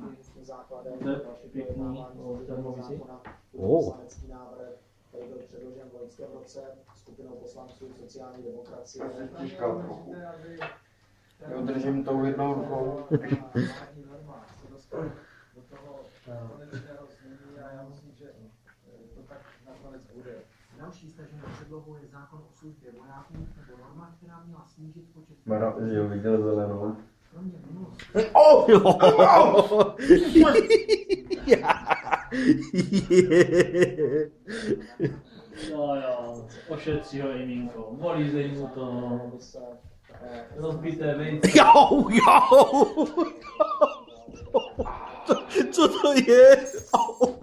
Nějaký základem To je další pěkný, projednávání o, služebního termovizi. zákona. O. Poslanecký návrh, který byl předložen v loňském roce skupinou poslanců sociální demokracie. To. Já tou jednou rukou. Další staženou předlohou je zákon o službě vojáků nebo norma, která měla snížit počet Mara, že jo, viděl zelenou. kromě minulosti. Oh! Jo, jo, ošetří ho imínko, volízej mu to, rozbité vejce. Jo, jo! Co to je? Au.